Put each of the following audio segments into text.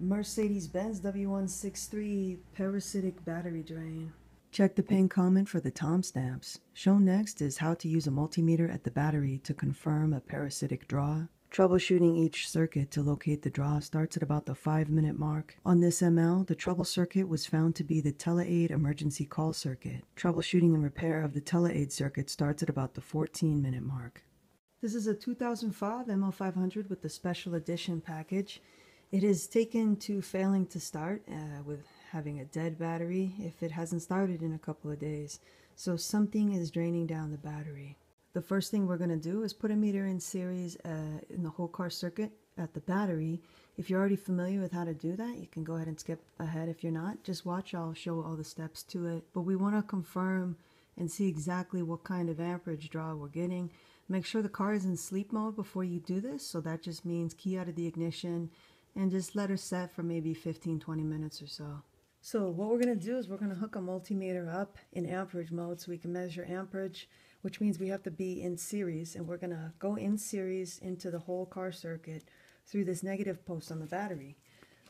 Mercedes-Benz W163 parasitic battery drain. Check the pinned comment for the timestamps. Shown next is how to use a multimeter at the battery to confirm a parasitic draw. Troubleshooting each circuit to locate the draw starts at about the 5 minute mark. On this ML, the trouble circuit was found to be the TeleAid emergency call circuit. Troubleshooting and repair of the TeleAid circuit starts at about the 14 minute mark. This is a 2005 ML500 with the special edition package. It is taken to failing to start uh, with having a dead battery if it hasn't started in a couple of days. So something is draining down the battery. The first thing we're going to do is put a meter in series uh, in the whole car circuit at the battery. If you're already familiar with how to do that, you can go ahead and skip ahead. If you're not, just watch. I'll show all the steps to it. But we want to confirm and see exactly what kind of amperage draw we're getting. Make sure the car is in sleep mode before you do this. So that just means key out of the ignition and just let her set for maybe 15 20 minutes or so. So what we're going to do is we're going to hook a multimeter up in amperage mode so we can measure amperage, which means we have to be in series and we're going to go in series into the whole car circuit through this negative post on the battery.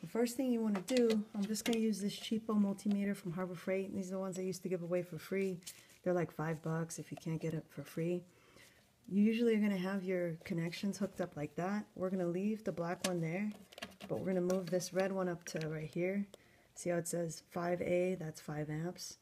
The first thing you want to do, I'm just going to use this cheapo multimeter from Harbor Freight. These are the ones I used to give away for free. They're like five bucks if you can't get it for free. You usually are going to have your connections hooked up like that. We're going to leave the black one there but we're going to move this red one up to right here. See how it says 5A? That's 5 amps.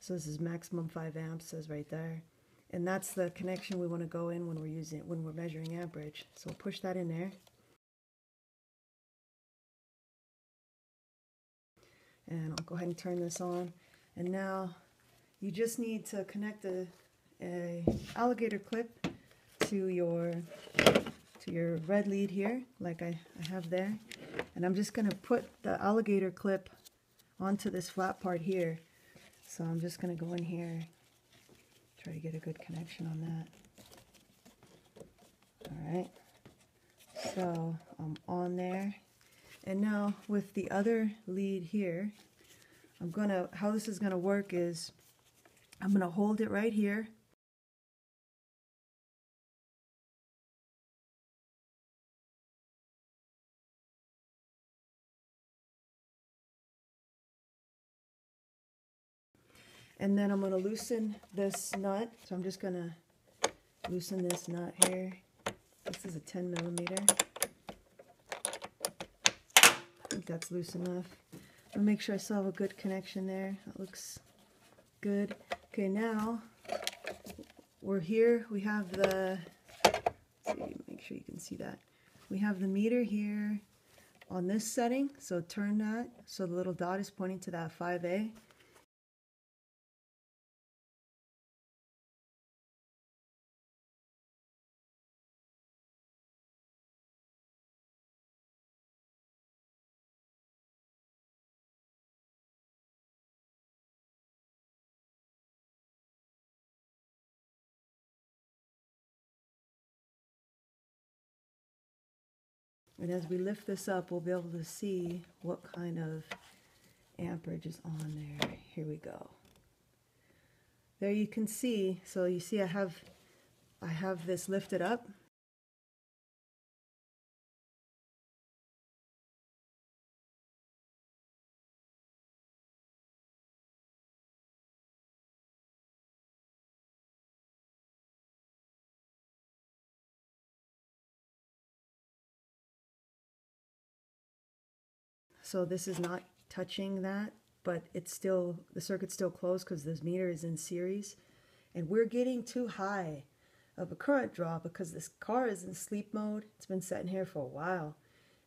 So this is maximum 5 amps, says right there. And that's the connection we want to go in when we're using when we're measuring amperage. So we'll push that in there. And I'll go ahead and turn this on. And now you just need to connect a, a alligator clip to your to your red lead here like I, I have there. And I'm just going to put the alligator clip onto this flat part here. So I'm just going to go in here try to get a good connection on that. Alright so I'm on there. And now with the other lead here I'm gonna how this is gonna work is I'm going to hold it right here. And then I'm going to loosen this nut. So I'm just going to loosen this nut here. This is a 10 millimeter. I think that's loose enough. I'll make sure I still have a good connection there. That looks good. Okay, now we're here. We have the, see, make sure you can see that. We have the meter here on this setting. So turn that so the little dot is pointing to that 5A. And as we lift this up, we'll be able to see what kind of amperage is on there. Here we go. There you can see, so you see I have I have this lifted up So this is not touching that, but it's still, the circuit's still closed because this meter is in series. And we're getting too high of a current draw because this car is in sleep mode. It's been sitting here for a while.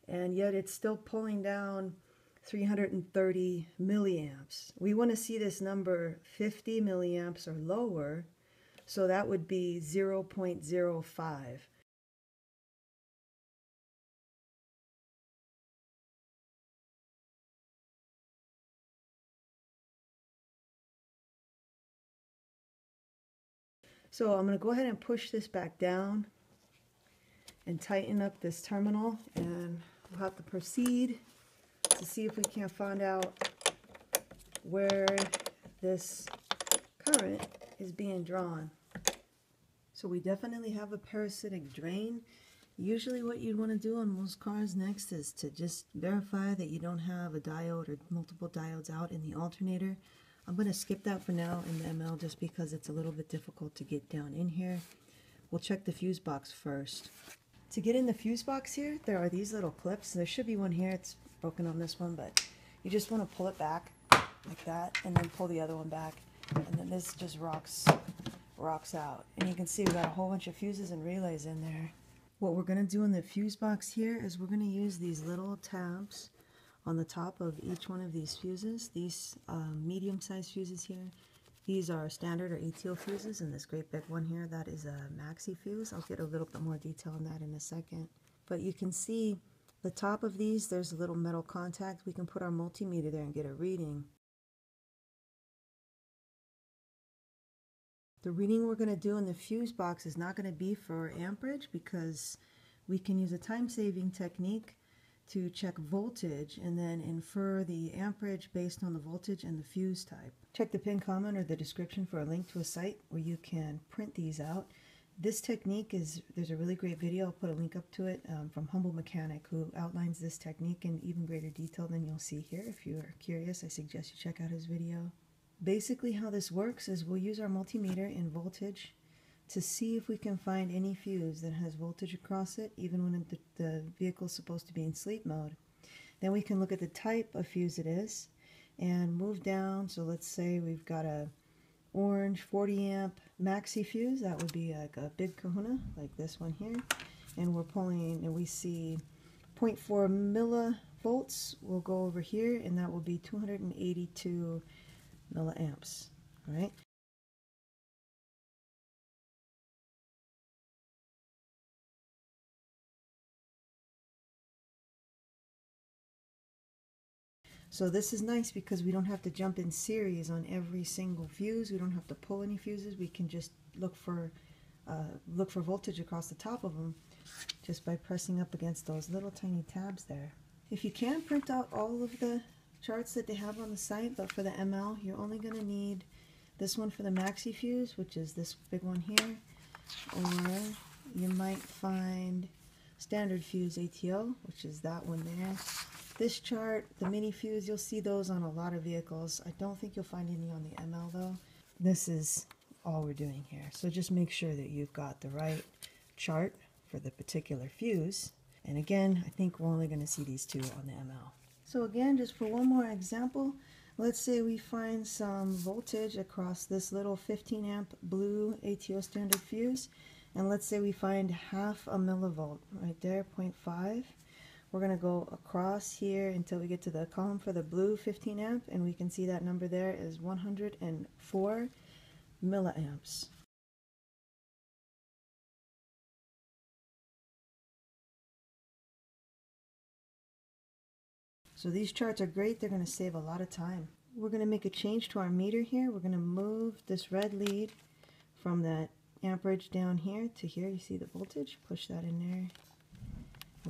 And yet it's still pulling down 330 milliamps. We want to see this number 50 milliamps or lower. So that would be 0.05. So I'm going to go ahead and push this back down and tighten up this terminal and we'll have to proceed to see if we can't find out where this current is being drawn. So we definitely have a parasitic drain. Usually what you'd want to do on most cars next is to just verify that you don't have a diode or multiple diodes out in the alternator. I'm going to skip that for now in the ML just because it's a little bit difficult to get down in here. We'll check the fuse box first. To get in the fuse box here, there are these little clips. There should be one here. It's broken on this one, but you just want to pull it back like that and then pull the other one back. And then this just rocks, rocks out. And you can see we got a whole bunch of fuses and relays in there. What we're going to do in the fuse box here is we're going to use these little tabs on the top of each one of these fuses. These um, medium-sized fuses here these are standard or ATO fuses, and this great big one here, that is a maxi fuse. I'll get a little bit more detail on that in a second. But you can see the top of these, there's a little metal contact. We can put our multimeter there and get a reading. The reading we're going to do in the fuse box is not going to be for amperage because we can use a time-saving technique to check voltage and then infer the amperage based on the voltage and the fuse type. Check the pin comment or the description for a link to a site where you can print these out. This technique is, there's a really great video, I'll put a link up to it, um, from Humble Mechanic who outlines this technique in even greater detail than you'll see here. If you are curious, I suggest you check out his video. Basically how this works is we'll use our multimeter in voltage to see if we can find any fuse that has voltage across it, even when the, the vehicle is supposed to be in sleep mode. Then we can look at the type of fuse it is and move down. So let's say we've got a orange 40 amp maxi fuse. That would be like a big kahuna, like this one here. And we're pulling, and we see 0.4 millivolts We'll go over here, and that will be 282 milliamps. All right. So this is nice because we don't have to jump in series on every single fuse. We don't have to pull any fuses. We can just look for uh, look for voltage across the top of them just by pressing up against those little tiny tabs there. If you can print out all of the charts that they have on the site, but for the ML, you're only going to need this one for the maxi fuse, which is this big one here, or you might find standard fuse ATO, which is that one there. This chart, the mini fuse, you'll see those on a lot of vehicles. I don't think you'll find any on the ML though. This is all we're doing here. So just make sure that you've got the right chart for the particular fuse. And again, I think we're only going to see these two on the ML. So again, just for one more example, let's say we find some voltage across this little 15 amp blue ATO standard fuse. And let's say we find half a millivolt right there, 0.5. We're going to go across here until we get to the column for the blue 15 amp and we can see that number there is 104 milliamps. So these charts are great. They're going to save a lot of time. We're going to make a change to our meter here. We're going to move this red lead from that amperage down here to here. You see the voltage? Push that in there.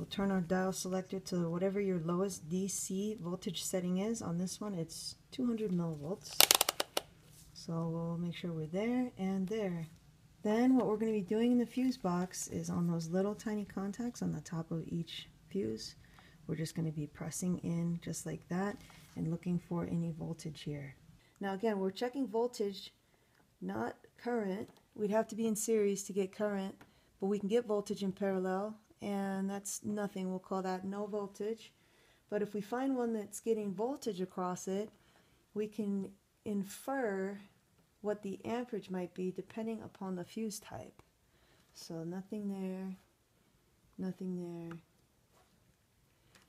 We'll turn our dial selector to whatever your lowest DC voltage setting is. On this one, it's 200 millivolts. So we'll make sure we're there and there. Then what we're going to be doing in the fuse box is on those little tiny contacts on the top of each fuse. We're just going to be pressing in just like that and looking for any voltage here. Now again, we're checking voltage, not current. We'd have to be in series to get current, but we can get voltage in parallel and that's nothing. We'll call that no voltage. But if we find one that's getting voltage across it, we can infer what the amperage might be depending upon the fuse type. So nothing there, nothing there,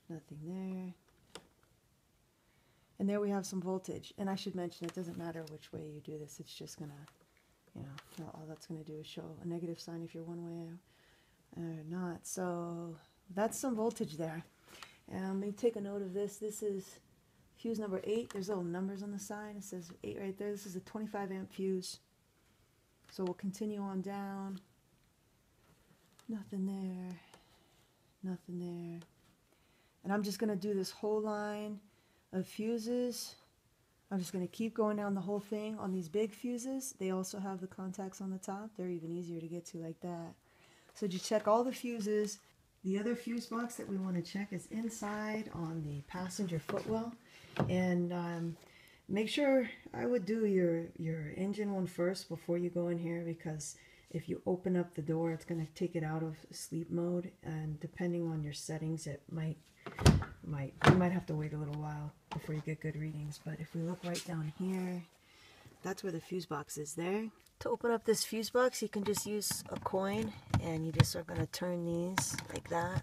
nothing there. And there we have some voltage. And I should mention it doesn't matter which way you do this. It's just going to, you know, all that's going to do is show a negative sign if you're one way not. So that's some voltage there. And let me take a note of this. This is fuse number 8. There's little numbers on the side. It says 8 right there. This is a 25 amp fuse. So we'll continue on down. Nothing there. Nothing there. And I'm just going to do this whole line of fuses I'm just going to keep going down the whole thing on these big fuses. They also have the contacts on the top. They're even easier to get to like that. So just check all the fuses. The other fuse box that we want to check is inside on the passenger footwell. And um, make sure I would do your, your engine one first before you go in here because if you open up the door, it's going to take it out of sleep mode. And depending on your settings, it might, might, you might have to wait a little while before you get good readings. But if we look right down here, that's where the fuse box is there. To open up this fuse box, you can just use a coin and you just are going to turn these like that.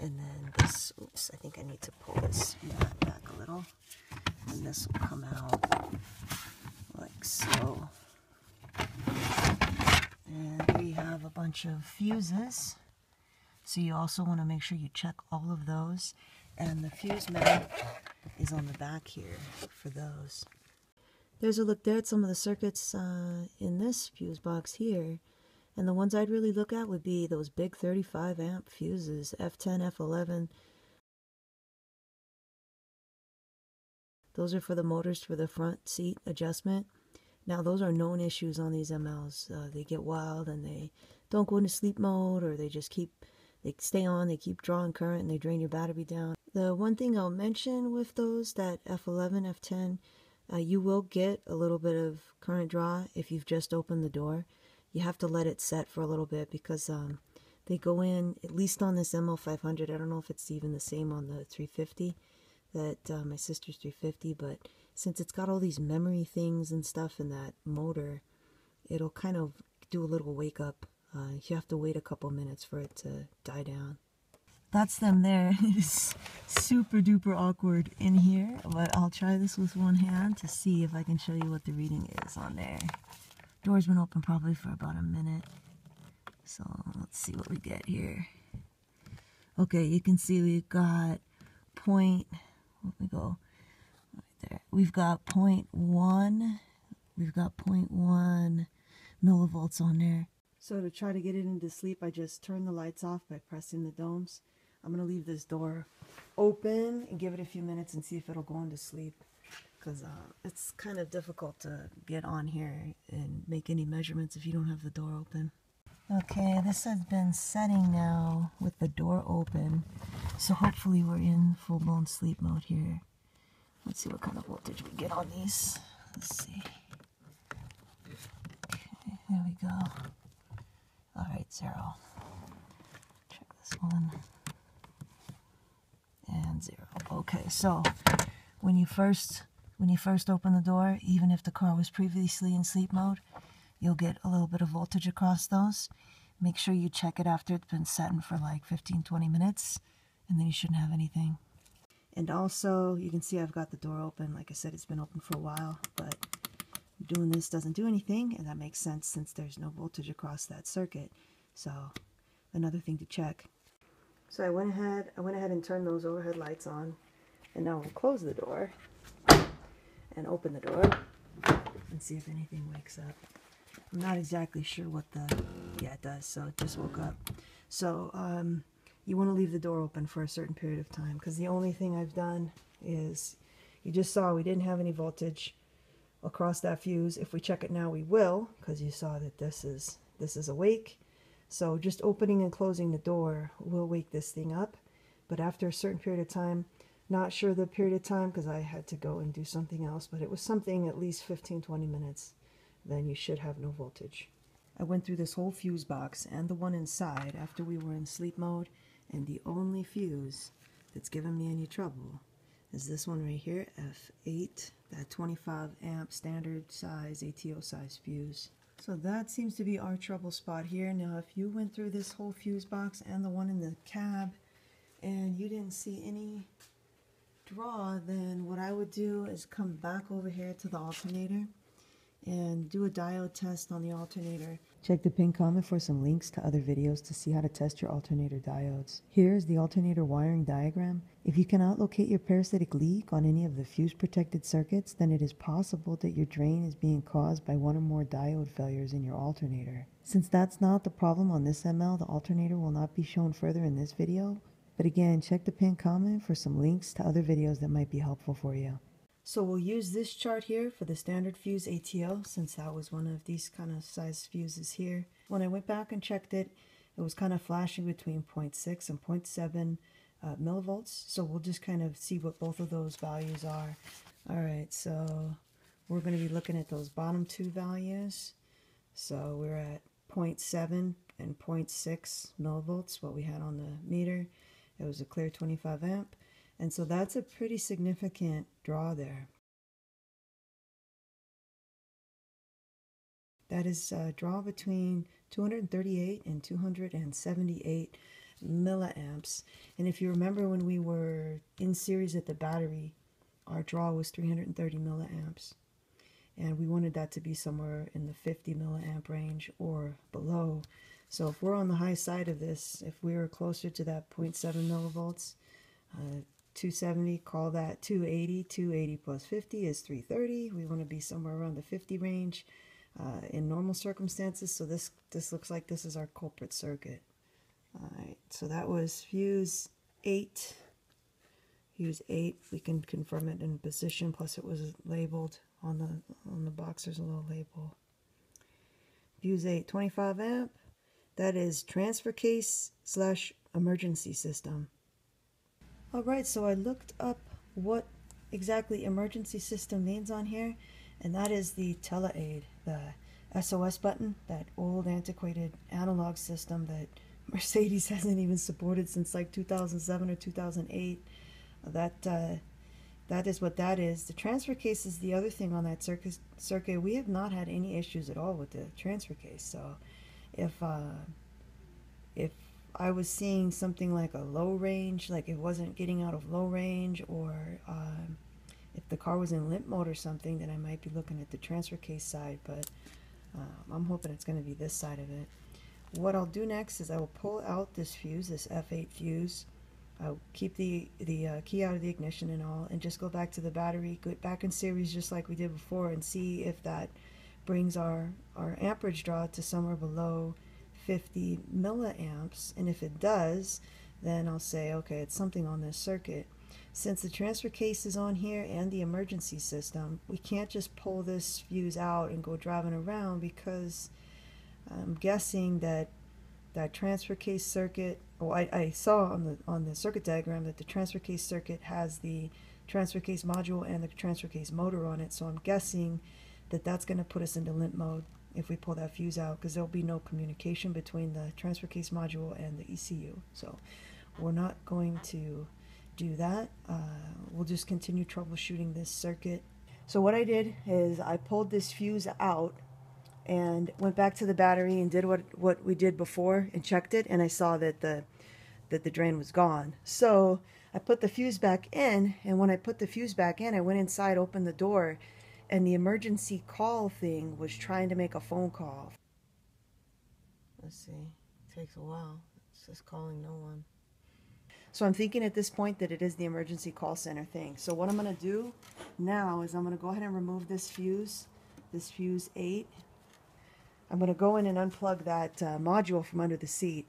And then this, oops, I think I need to pull this back a little. And this will come out like so. And we have a bunch of fuses. So you also want to make sure you check all of those. And the fuse mat is on the back here for those. There's a look there at some of the circuits uh, in this fuse box here. And the ones I'd really look at would be those big 35 amp fuses, F10, F11. Those are for the motors for the front seat adjustment. Now those are known issues on these MLs. Uh, they get wild and they don't go into sleep mode or they just keep, they stay on, they keep drawing current and they drain your battery down. The one thing I'll mention with those, that F11, F10, uh, you will get a little bit of current draw if you've just opened the door. You have to let it set for a little bit because um, they go in, at least on this ML500, I don't know if it's even the same on the 350, that uh, my sister's 350, but since it's got all these memory things and stuff in that motor, it'll kind of do a little wake up. Uh, you have to wait a couple minutes for it to die down that's them there. It is super duper awkward in here, but I'll try this with one hand to see if I can show you what the reading is on there. Door's been open probably for about a minute. So let's see what we get here. Okay, you can see we've got point, let me go right there. We've got point one, we've got point one millivolts on there. So to try to get it into sleep, I just turn the lights off by pressing the domes. I'm going to leave this door open and give it a few minutes and see if it'll go into sleep because uh, it's kind of difficult to get on here and make any measurements if you don't have the door open. Okay, this has been setting now with the door open, so hopefully we're in full-blown sleep mode here. Let's see what kind of voltage we get on these. Let's see. Okay, there we go. Alright, zero. Check this one and zero. Okay, so when you first when you first open the door, even if the car was previously in sleep mode, you'll get a little bit of voltage across those. Make sure you check it after it's been setting for like 15-20 minutes, and then you shouldn't have anything. And also, you can see I've got the door open. Like I said, it's been open for a while, but doing this doesn't do anything, and that makes sense since there's no voltage across that circuit. So, another thing to check. So I went ahead, I went ahead and turned those overhead lights on, and now we'll close the door and open the door and see if anything wakes up. I'm not exactly sure what the, yeah it does, so it just woke up. So um, you want to leave the door open for a certain period of time because the only thing I've done is, you just saw we didn't have any voltage across that fuse. If we check it now we will because you saw that this is, this is awake so just opening and closing the door will wake this thing up. But after a certain period of time, not sure the period of time because I had to go and do something else, but it was something at least 15, 20 minutes, then you should have no voltage. I went through this whole fuse box and the one inside after we were in sleep mode, and the only fuse that's given me any trouble is this one right here, F8, that 25 amp standard size, ATO size fuse. So that seems to be our trouble spot here. Now if you went through this whole fuse box and the one in the cab and you didn't see any draw, then what I would do is come back over here to the alternator and do a diode test on the alternator. Check the pin comment for some links to other videos to see how to test your alternator diodes. Here is the alternator wiring diagram. If you cannot locate your parasitic leak on any of the fuse protected circuits, then it is possible that your drain is being caused by one or more diode failures in your alternator. Since that's not the problem on this ML, the alternator will not be shown further in this video. But again, check the pin comment for some links to other videos that might be helpful for you. So we'll use this chart here for the standard fuse ATO since that was one of these kind of size fuses here. When I went back and checked it, it was kind of flashing between 0.6 and 0.7 uh, millivolts. So we'll just kind of see what both of those values are. All right, so we're going to be looking at those bottom two values. So we're at 0.7 and 0.6 millivolts, what we had on the meter. It was a clear 25 amp. And so that's a pretty significant draw there. That is a draw between 238 and 278 milliamps. And if you remember when we were in series at the battery, our draw was 330 milliamps. And we wanted that to be somewhere in the 50 milliamp range or below. So if we're on the high side of this, if we are closer to that 0.7 millivolts, uh, 270, call that 280. 280 plus 50 is 330. We want to be somewhere around the 50 range uh, in normal circumstances. So this, this looks like this is our culprit circuit. All right, so that was fuse 8. Fuse 8, we can confirm it in position, plus it was labeled on the, on the box. There's a little label. Fuse 8, 25 amp. That is transfer case slash emergency system. All right, so I looked up what exactly emergency system means on here, and that is the TeleAid, the SOS button, that old antiquated analog system that Mercedes hasn't even supported since like 2007 or 2008. That uh, that is what that is. The transfer case is the other thing on that circuit. Circuit we have not had any issues at all with the transfer case. So if uh, if I was seeing something like a low range, like it wasn't getting out of low range, or um, if the car was in limp mode or something, then I might be looking at the transfer case side, but um, I'm hoping it's going to be this side of it. What I'll do next is I will pull out this fuse, this F8 fuse. I'll keep the, the uh, key out of the ignition and all, and just go back to the battery, go back in series just like we did before, and see if that brings our, our amperage draw to somewhere below 50 milliamps and if it does then I'll say okay it's something on this circuit. Since the transfer case is on here and the emergency system we can't just pull this fuse out and go driving around because I'm guessing that that transfer case circuit oh I, I saw on the on the circuit diagram that the transfer case circuit has the transfer case module and the transfer case motor on it. So I'm guessing that that's going to put us into limp mode if we pull that fuse out because there'll be no communication between the transfer case module and the ECU. So we're not going to do that. Uh, we'll just continue troubleshooting this circuit. So what I did is I pulled this fuse out and went back to the battery and did what, what we did before and checked it and I saw that the that the drain was gone. So I put the fuse back in and when I put the fuse back in I went inside, opened the door and the emergency call thing was trying to make a phone call. Let's see, it takes a while. It's just calling no one. So I'm thinking at this point that it is the emergency call center thing. So what I'm going to do now is I'm going to go ahead and remove this fuse, this fuse 8. I'm going to go in and unplug that uh, module from under the seat.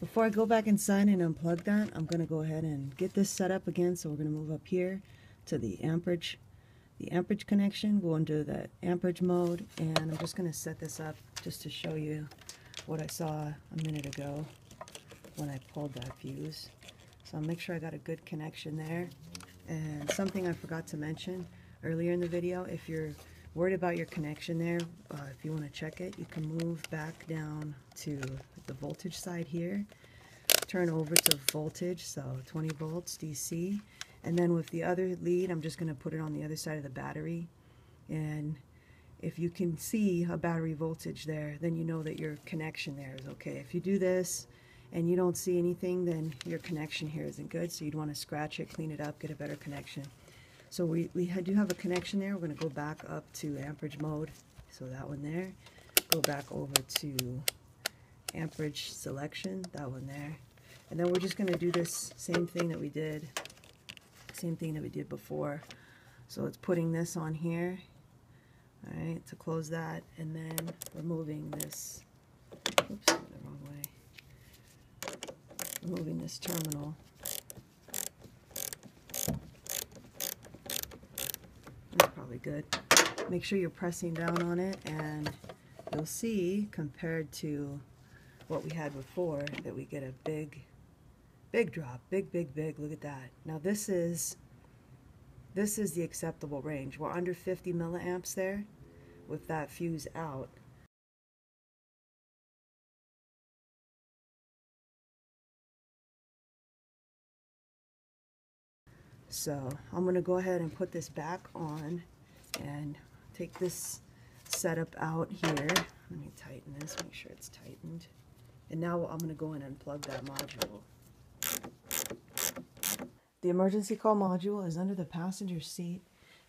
Before I go back inside and unplug that, I'm going to go ahead and get this set up again. So we're going to move up here to the amperage, the amperage connection, go into the amperage mode, and I'm just going to set this up just to show you what I saw a minute ago when I pulled that fuse. So I'll make sure I got a good connection there. And something I forgot to mention earlier in the video, if you're worried about your connection there, uh, if you want to check it, you can move back down to the voltage side here, turn over to voltage, so 20 volts DC, and then with the other lead, I'm just going to put it on the other side of the battery, and if you can see a battery voltage there, then you know that your connection there is okay. If you do this and you don't see anything, then your connection here isn't good, so you'd want to scratch it, clean it up, get a better connection. So we, we do have a connection there. We're going to go back up to amperage mode. So that one there. Go back over to amperage selection, that one there. And then we're just going to do this same thing that we did, same thing that we did before. So it's putting this on here, all right, to close that, and then removing this, oops, the wrong way. removing this terminal. That's probably good. Make sure you're pressing down on it and you'll see compared to what we had before that we get a big big drop big big big look at that. Now this is this is the acceptable range. We're under 50 milliamps there with that fuse out. So I'm gonna go ahead and put this back on and take this setup out here let me tighten this make sure it's tightened and now I'm going to go in and plug that module. The emergency call module is under the passenger seat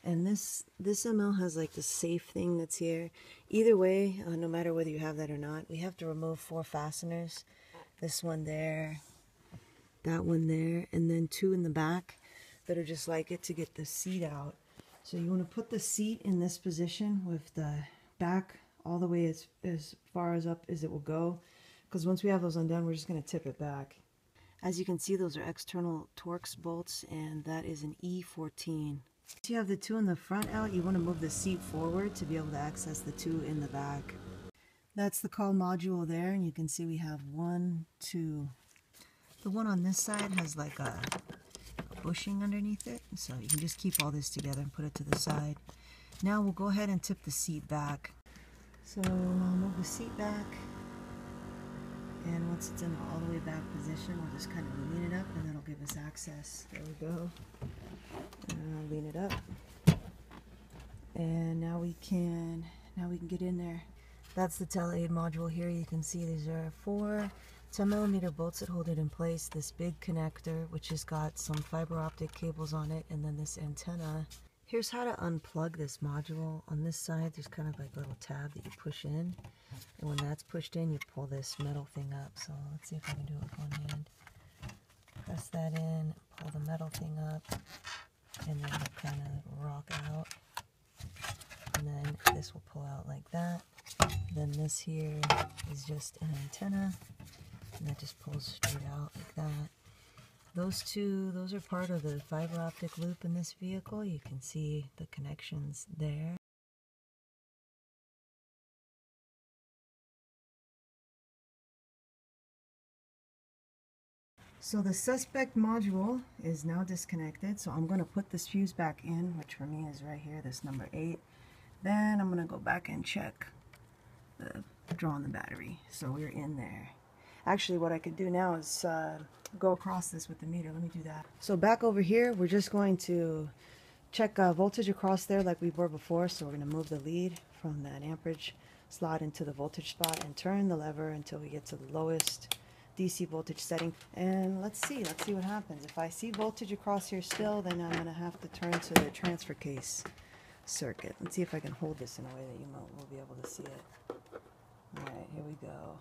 and this this ML has like the safe thing that's here. Either way, uh, no matter whether you have that or not, we have to remove four fasteners. This one there, that one there, and then two in the back that are just like it to get the seat out. So you want to put the seat in this position with the back all the way as, as far as up as it will go because once we have those undone, we're just going to tip it back. As you can see, those are external Torx bolts, and that is an E14. If you have the two in the front out, you want to move the seat forward to be able to access the two in the back. That's the call module there, and you can see we have one, two. The one on this side has like a bushing underneath it, so you can just keep all this together and put it to the side. Now we'll go ahead and tip the seat back. So I'll move the seat back. And once it's in all the way back position, we'll just kind of lean it up and that'll give us access. There we go. I'll lean it up. And now we can, now we can get in there. That's the Tele-Aid module here. You can see these are four 10 millimeter bolts that hold it in place. This big connector, which has got some fiber optic cables on it, and then this antenna. Here's how to unplug this module. On this side, there's kind of like a little tab that you push in. And when that's pushed in, you pull this metal thing up. So let's see if I can do it with one hand. Press that in, pull the metal thing up, and then it kind of rock out. And then this will pull out like that. Then this here is just an antenna, and that just pulls straight out like that. Those two, those are part of the fiber optic loop in this vehicle. You can see the connections there. So the suspect module is now disconnected, so I'm going to put this fuse back in, which for me is right here, this number 8. Then I'm going to go back and check the draw on the battery. So we're in there. Actually, what I could do now is uh, go across this with the meter. Let me do that. So back over here, we're just going to check uh, voltage across there like we were before. So we're going to move the lead from that amperage slot into the voltage spot and turn the lever until we get to the lowest DC voltage setting. And let's see, let's see what happens. If I see voltage across here still, then I'm going to have to turn to the transfer case circuit. Let's see if I can hold this in a way that you will be able to see it. All right, here we go.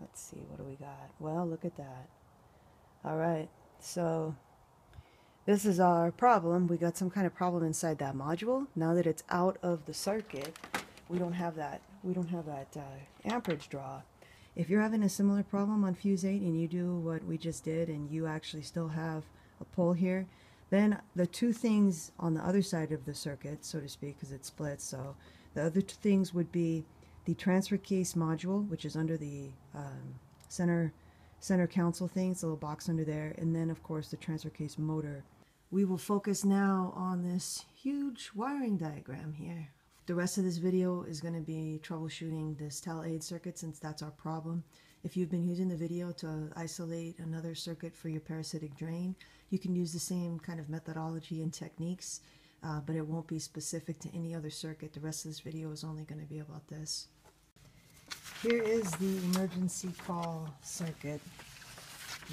Let's see, what do we got? Well, look at that. All right, so this is our problem. We got some kind of problem inside that module. Now that it's out of the circuit, we don't have that. We don't have that uh, amperage draw. If you're having a similar problem on Fuse 8 and you do what we just did and you actually still have a pole here, then the two things on the other side of the circuit, so to speak, because it splits, so the other two things would be the transfer case module, which is under the um, center center console thing, it's a little box under there, and then of course the transfer case motor. We will focus now on this huge wiring diagram here. The rest of this video is going to be troubleshooting this Tele-Aid circuit since that's our problem. If you've been using the video to isolate another circuit for your parasitic drain, you can use the same kind of methodology and techniques, uh, but it won't be specific to any other circuit. The rest of this video is only going to be about this. Here is the emergency call circuit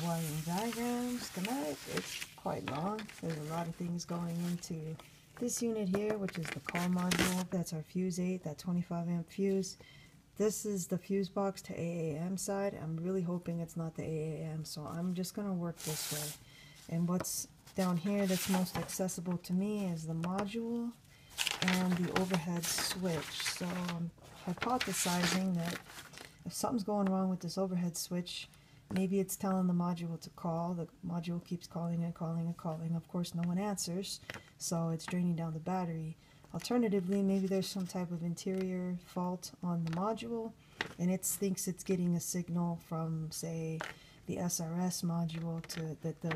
wiring diagram schematic. It's quite long. There's a lot of things going into this unit here, which is the call module, that's our fuse 8, that 25 amp fuse. This is the fuse box to AAM side. I'm really hoping it's not the AAM, so I'm just going to work this way. And what's down here that's most accessible to me is the module and the overhead switch. So I'm hypothesizing that if something's going wrong with this overhead switch, maybe it's telling the module to call. The module keeps calling and calling and calling. Of course, no one answers, so it's draining down the battery. Alternatively, maybe there's some type of interior fault on the module, and it thinks it's getting a signal from, say, the SRS module to that the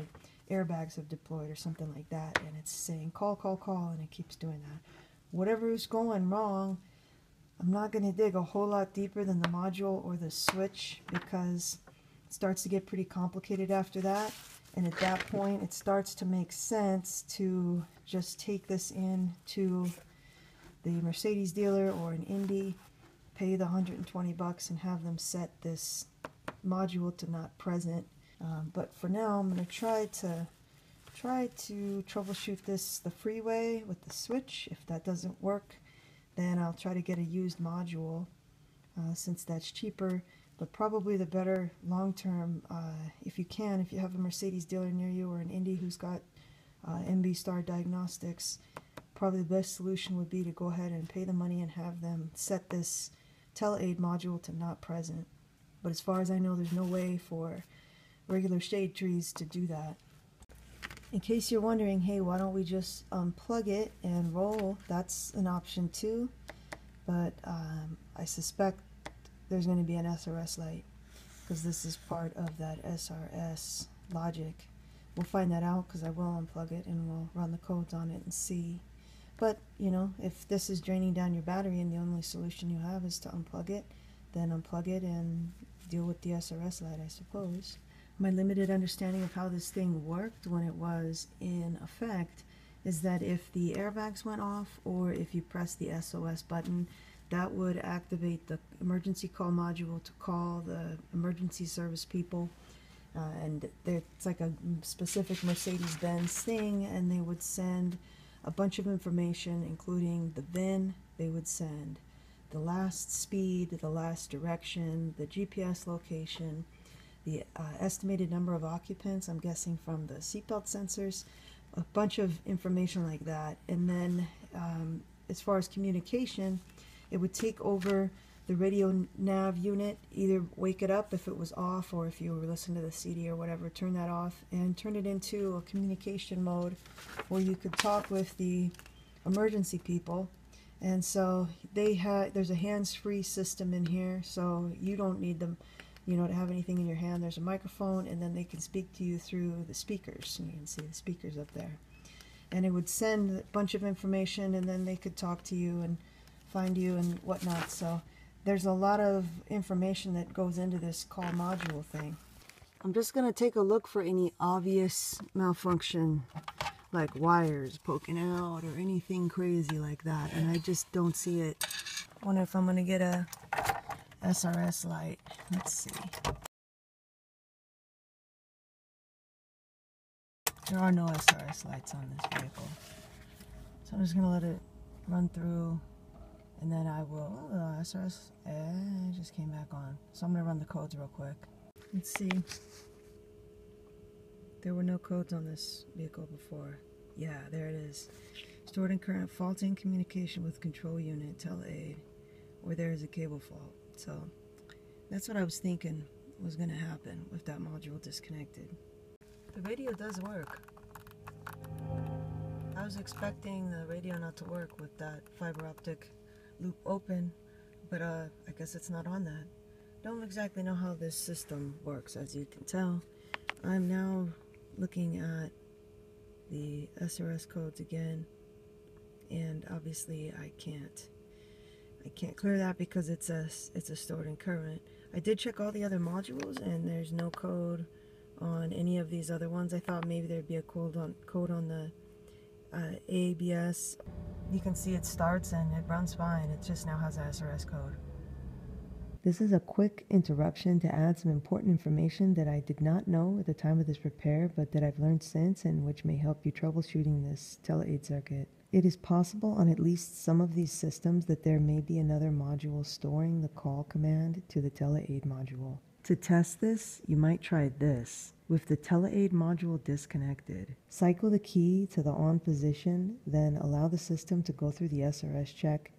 airbags have deployed or something like that, and it's saying call, call, call, and it keeps doing that. Whatever is going wrong, I'm not going to dig a whole lot deeper than the module or the switch because it starts to get pretty complicated after that. And at that point, it starts to make sense to just take this in to the Mercedes dealer or an Indy, pay the 120 bucks and have them set this module to not present. Um, but for now, I'm going to try to try to troubleshoot this the freeway with the switch. If that doesn't work, then I'll try to get a used module uh, since that's cheaper. But probably the better long term, uh, if you can, if you have a Mercedes dealer near you or an Indy who's got uh, MB Star Diagnostics, probably the best solution would be to go ahead and pay the money and have them set this TeleAid module to not present. But as far as I know, there's no way for regular shade trees to do that. In case you're wondering, hey, why don't we just unplug it and roll? That's an option too. But um, I suspect there's going to be an SRS light because this is part of that SRS logic. We'll find that out because I will unplug it and we'll run the codes on it and see. But, you know, if this is draining down your battery and the only solution you have is to unplug it, then unplug it and deal with the SRS light, I suppose my limited understanding of how this thing worked when it was in effect is that if the airbags went off or if you press the SOS button, that would activate the emergency call module to call the emergency service people. Uh, and it's like a specific Mercedes-Benz thing, and they would send a bunch of information, including the VIN. They would send the last speed, the last direction, the GPS location, the uh, estimated number of occupants, I'm guessing from the seatbelt sensors, a bunch of information like that. And then um, as far as communication, it would take over the radio nav unit, either wake it up if it was off or if you were listening to the CD or whatever, turn that off and turn it into a communication mode where you could talk with the emergency people. And so they had, there's a hands-free system in here, so you don't need them you don't have anything in your hand. There's a microphone, and then they can speak to you through the speakers. You can see the speakers up there. And it would send a bunch of information, and then they could talk to you and find you and whatnot. So there's a lot of information that goes into this call module thing. I'm just going to take a look for any obvious malfunction, like wires poking out or anything crazy like that. And I just don't see it. I wonder if I'm going to get a SRS light. Let's see. There are no SRS lights on this vehicle. So I'm just going to let it run through and then I will, oh, SRS, eh, just came back on. So I'm going to run the codes real quick. Let's see. There were no codes on this vehicle before. Yeah, there it is. Stored in current faulting communication with control unit, Tele-Aid, or there is a cable fault. So that's what I was thinking was going to happen with that module disconnected. The radio does work. I was expecting the radio not to work with that fiber optic loop open, but uh, I guess it's not on that. Don't exactly know how this system works, as you can tell. I'm now looking at the SRS codes again, and obviously I can't I can't clear that because it's a it's a stored in current. I did check all the other modules and there's no code on any of these other ones. I thought maybe there'd be a code on code on the uh, ABS. You can see it starts and it runs fine. It just now has a SRS code. This is a quick interruption to add some important information that I did not know at the time of this repair, but that I've learned since and which may help you troubleshooting this tele aid circuit. It is possible on at least some of these systems that there may be another module storing the call command to the TeleAid module. To test this, you might try this. With the TeleAid module disconnected, cycle the key to the on position, then allow the system to go through the SRS check,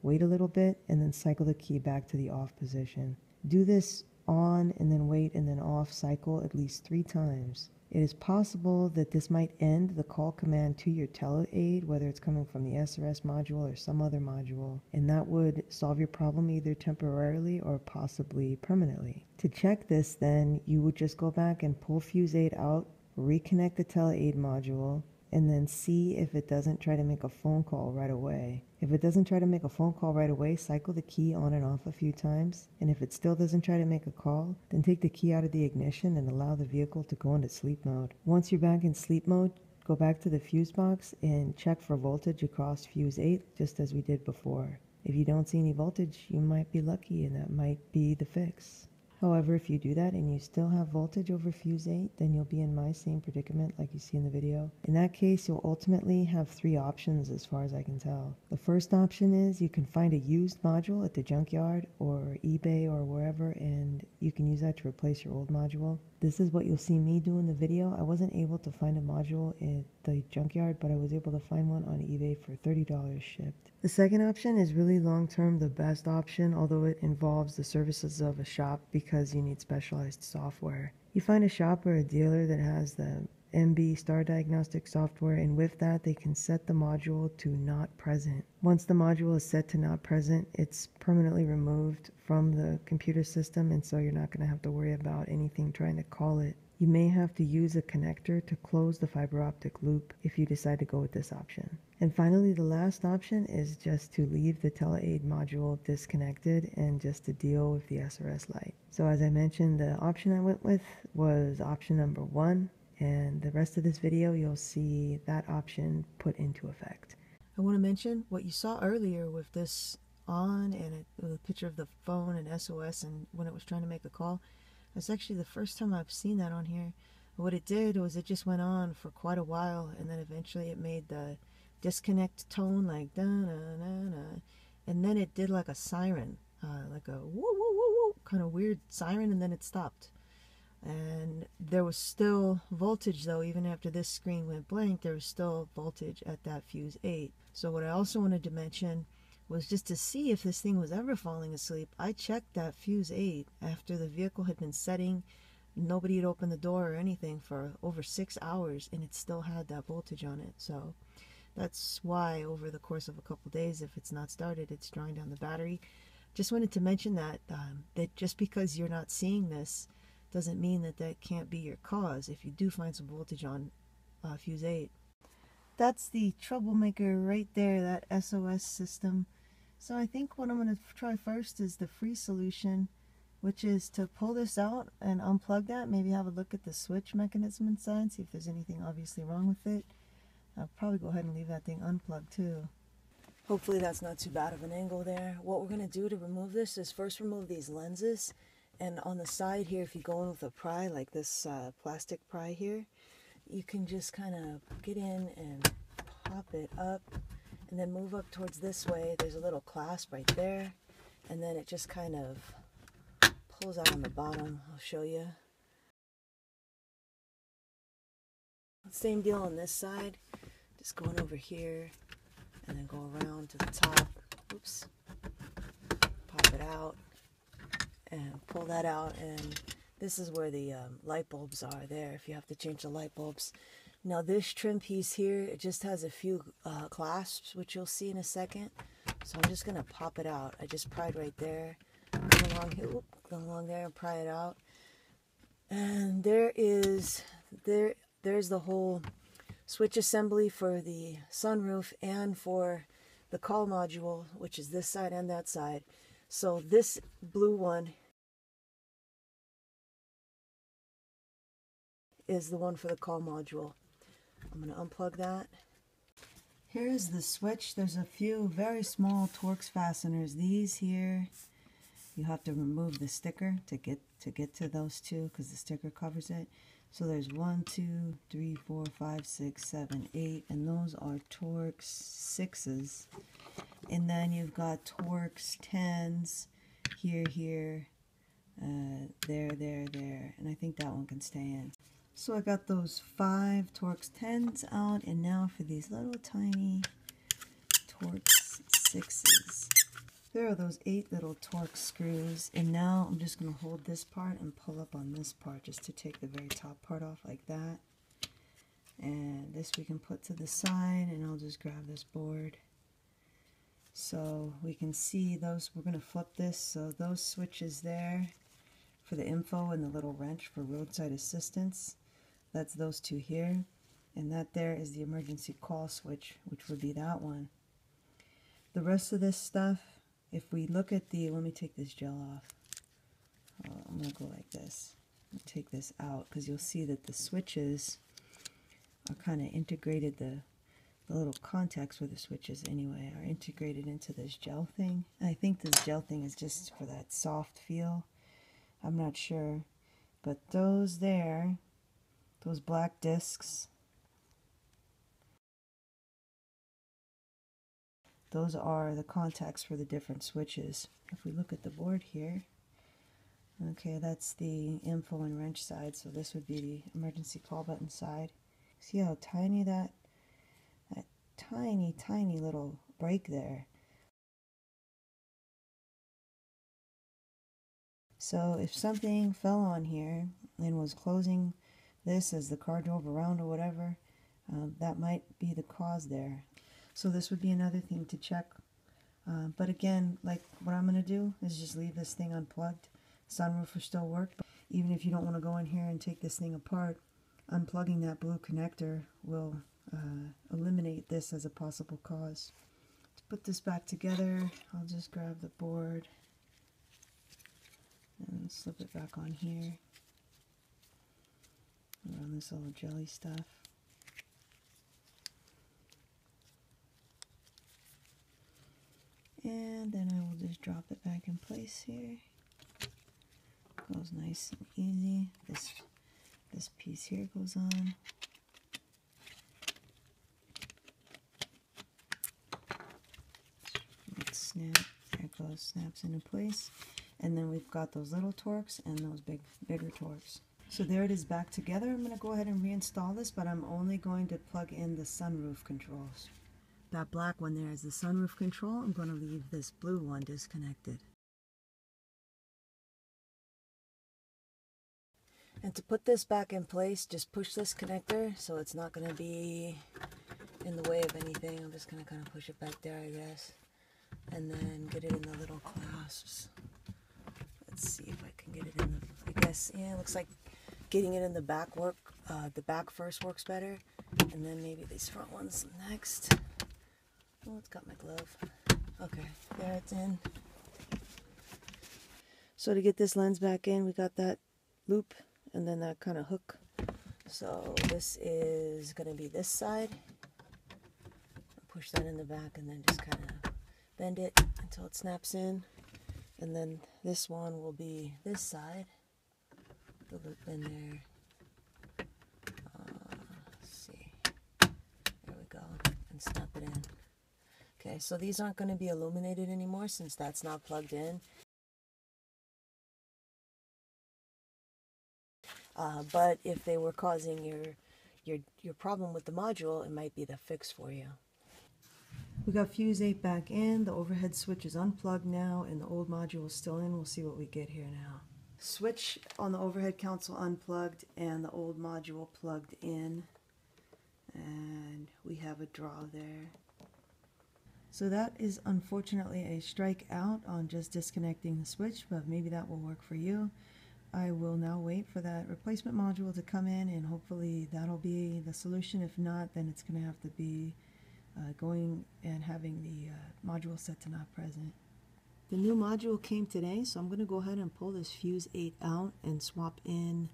wait a little bit, and then cycle the key back to the off position. Do this on and then wait and then off cycle at least three times. It is possible that this might end the call command to your tele-aid, whether it's coming from the SRS module or some other module, and that would solve your problem either temporarily or possibly permanently. To check this then, you would just go back and pull Fuse 8 out, reconnect the tele-aid module, and then see if it doesn't try to make a phone call right away. If it doesn't try to make a phone call right away, cycle the key on and off a few times. And if it still doesn't try to make a call, then take the key out of the ignition and allow the vehicle to go into sleep mode. Once you're back in sleep mode, go back to the fuse box and check for voltage across fuse 8 just as we did before. If you don't see any voltage, you might be lucky and that might be the fix. However, if you do that and you still have voltage over fuse 8, then you'll be in my same predicament like you see in the video. In that case, you'll ultimately have three options as far as I can tell. The first option is you can find a used module at the junkyard or eBay or wherever and you can use that to replace your old module. This is what you'll see me do in the video. I wasn't able to find a module at the junkyard, but I was able to find one on eBay for $30 shipped. The second option is really long term the best option, although it involves the services of a shop because you need specialized software. You find a shop or a dealer that has the MB Star Diagnostic software, and with that, they can set the module to not present. Once the module is set to not present, it's permanently removed from the computer system, and so you're not going to have to worry about anything trying to call it. You may have to use a connector to close the fiber optic loop if you decide to go with this option. And finally, the last option is just to leave the tele-aid module disconnected and just to deal with the SRS light. So as I mentioned, the option I went with was option number one, and the rest of this video you'll see that option put into effect. I want to mention what you saw earlier with this on and a, a picture of the phone and SOS and when it was trying to make a call. That's actually the first time I've seen that on here. What it did was it just went on for quite a while and then eventually it made the disconnect tone like da na na na and then it did like a siren, uh, like a woo woo woo woo kind of weird siren and then it stopped and there was still voltage though even after this screen went blank there was still voltage at that fuse 8 so what i also wanted to mention was just to see if this thing was ever falling asleep. I checked that fuse 8 after the vehicle had been setting. Nobody had opened the door or anything for over six hours and it still had that voltage on it. So that's why over the course of a couple days if it's not started it's drawing down the battery. Just wanted to mention that um, that just because you're not seeing this doesn't mean that that can't be your cause if you do find some voltage on uh, fuse 8. That's the troublemaker right there, that SOS system. So I think what I'm going to try first is the free solution, which is to pull this out and unplug that, maybe have a look at the switch mechanism inside, see if there's anything obviously wrong with it. I'll probably go ahead and leave that thing unplugged too. Hopefully that's not too bad of an angle there. What we're going to do to remove this is first remove these lenses and on the side here, if you go in with a pry, like this uh, plastic pry here, you can just kind of get in and pop it up and then move up towards this way. There's a little clasp right there. And then it just kind of pulls out on the bottom. I'll show you. Same deal on this side. Just going over here and then go around to the top. Oops. Pop it out and pull that out and this is where the um, light bulbs are there. If you have to change the light bulbs. Now this trim piece here it just has a few uh, clasps which you'll see in a second. So I'm just gonna pop it out. I just pried right there. Go along here whoop, along there and pry it out. And there is there there's the whole switch assembly for the sunroof and for the call module which is this side and that side. So this blue one is the one for the call module. I'm going to unplug that. Here's the switch. There's a few very small Torx fasteners. These here, you have to remove the sticker to get to get to those two because the sticker covers it. So there's one, two, three, four, five, six, seven, eight, and those are Torx sixes. And then you've got Torx tens here, here, uh, there, there, there, and I think that one can stay in. So I got those five Torx 10s out, and now for these little tiny Torx 6s. There are those eight little Torx screws, and now I'm just going to hold this part and pull up on this part just to take the very top part off like that. And this we can put to the side, and I'll just grab this board. So we can see those, we're going to flip this, so those switches there for the info and the little wrench for roadside assistance, that's those two here. And that there is the emergency call switch, which would be that one. The rest of this stuff, if we look at the, let me take this gel off. Uh, I'm going to go like this. Take this out because you'll see that the switches are kind of integrated, the, the little contacts for the switches anyway are integrated into this gel thing. And I think this gel thing is just for that soft feel. I'm not sure. But those there, those black discs, those are the contacts for the different switches. If we look at the board here, okay, that's the info and wrench side, so this would be the emergency call button side. See how tiny that, that tiny, tiny little break there. So if something fell on here and was closing this as the car drove around or whatever, um, that might be the cause there. So this would be another thing to check. Uh, but again, like what I'm going to do is just leave this thing unplugged. Sunroof will still work. Even if you don't want to go in here and take this thing apart, unplugging that blue connector will uh, eliminate this as a possible cause. To put this back together, I'll just grab the board and slip it back on here. Around this little jelly stuff. and then I will just drop it back in place here. Goes nice and easy. This this piece here goes on. Snap there it goes snaps into place. And then we've got those little Torx and those big bigger Torx so there it is back together I'm going to go ahead and reinstall this but I'm only going to plug in the sunroof controls that black one there is the sunroof control. I'm going to leave this blue one disconnected. And to put this back in place, just push this connector so it's not going to be in the way of anything. I'm just going to kind of push it back there, I guess. And then get it in the little clasps. Let's see if I can get it in the, I guess, yeah, it looks like getting it in the back work, uh, the back first works better. And then maybe these front ones next. Oh, it's got my glove. Okay, there it's in. So to get this lens back in, we got that loop and then that kind of hook. So this is going to be this side. Push that in the back and then just kind of bend it until it snaps in. And then this one will be this side. The loop in there. Uh, see. There we go. And snap it in. Okay, so these aren't going to be illuminated anymore since that's not plugged in. Uh, but if they were causing your, your, your problem with the module, it might be the fix for you. We got fuse 8 back in, the overhead switch is unplugged now, and the old module is still in. We'll see what we get here now. Switch on the overhead console unplugged and the old module plugged in. And we have a draw there. So that is unfortunately a strike out on just disconnecting the switch, but maybe that will work for you. I will now wait for that replacement module to come in and hopefully that'll be the solution. If not, then it's going to have to be uh, going and having the uh, module set to not present. The new module came today, so I'm going to go ahead and pull this Fuse 8 out and swap in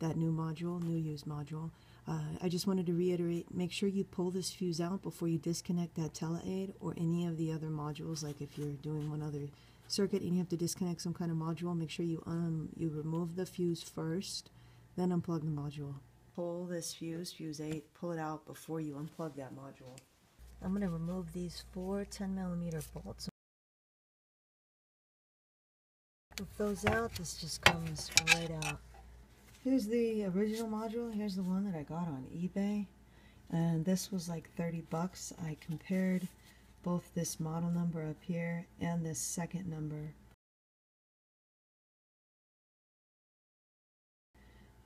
that new module, new use module. Uh, I just wanted to reiterate, make sure you pull this fuse out before you disconnect that tele-aid or any of the other modules, like if you're doing one other circuit and you have to disconnect some kind of module, make sure you, um, you remove the fuse first, then unplug the module. Pull this fuse, fuse 8, pull it out before you unplug that module. I'm going to remove these four 10 millimeter bolts. With those out, this just comes right out. Here's the original module. Here's the one that I got on eBay. And this was like 30 bucks. I compared both this model number up here and this second number.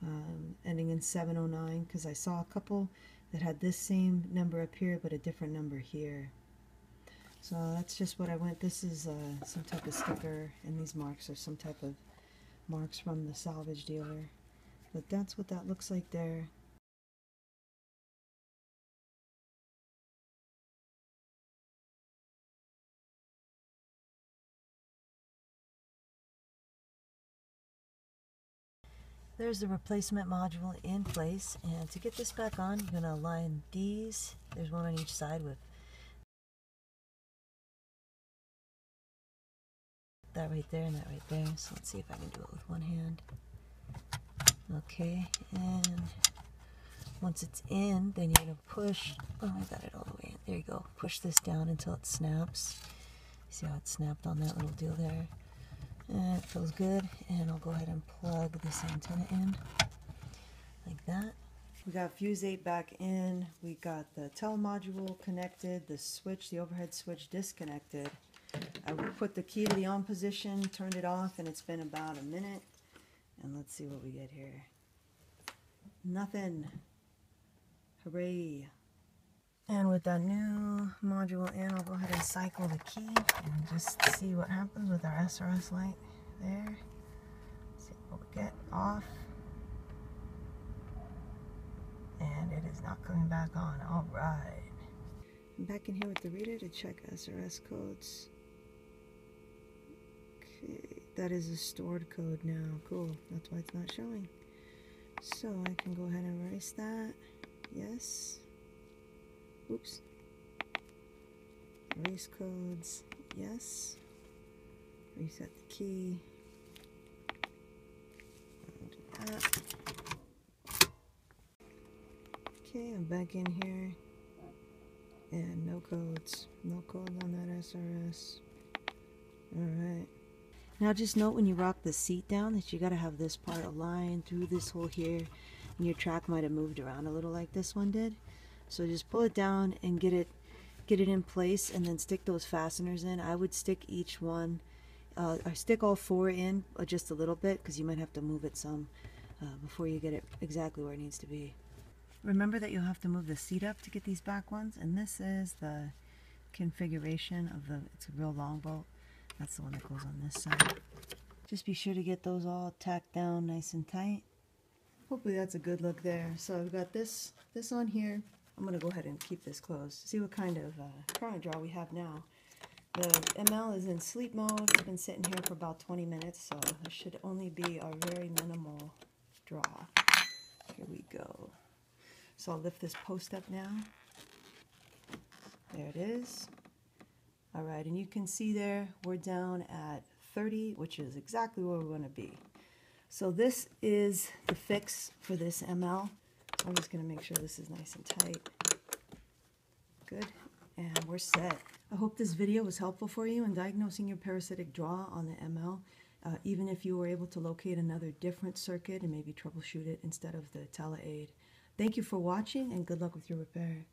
Um, ending in 709 because I saw a couple that had this same number up here but a different number here. So that's just what I went. This is uh, some type of sticker and these marks are some type of marks from the salvage dealer. But that's what that looks like there. There's the replacement module in place and to get this back on you're going to align these. There's one on each side with that right there and that right there. So let's see if I can do it with one hand. Okay, and once it's in, then you're to push. Oh, I got it all the way in. There you go. Push this down until it snaps. See how it snapped on that little deal there? And it feels good. And I'll go ahead and plug this antenna in like that. We got fuse 8 back in. We got the tel module connected, the switch, the overhead switch disconnected. I put the key to the on position, turned it off, and it's been about a minute. And let's see what we get here. Nothing. Hooray. And with that new module in, I'll go ahead and cycle the key and just see what happens with our SRS light there. See what we get off. And it is not coming back on. All right. I'm back in here with the reader to check SRS codes. That is a stored code now. Cool. That's why it's not showing. So I can go ahead and erase that. Yes. Oops. Erase codes. Yes. Reset the key. Okay, I'm back in here. And no codes. No codes on that SRS. Alright. Now just note when you rock the seat down that you got to have this part aligned through this hole here. And your track might have moved around a little like this one did. So just pull it down and get it get it in place and then stick those fasteners in. I would stick each one, uh, I stick all four in uh, just a little bit because you might have to move it some uh, before you get it exactly where it needs to be. Remember that you'll have to move the seat up to get these back ones and this is the configuration of the, it's a real long bolt. That's the one that goes on this side. Just be sure to get those all tacked down nice and tight. Hopefully that's a good look there. So I've got this this on here. I'm to go ahead and keep this closed. See what kind of uh, current draw we have now. The ML is in sleep mode. It's been sitting here for about 20 minutes, so it should only be a very minimal draw. Here we go. So I'll lift this post up now. There it is. All right, and you can see there we're down at 30, which is exactly where we want to be. So this is the fix for this ML. I'm just going to make sure this is nice and tight. Good, and we're set. I hope this video was helpful for you in diagnosing your parasitic draw on the ML, uh, even if you were able to locate another different circuit and maybe troubleshoot it instead of the Tele-Aid. Thank you for watching and good luck with your repair.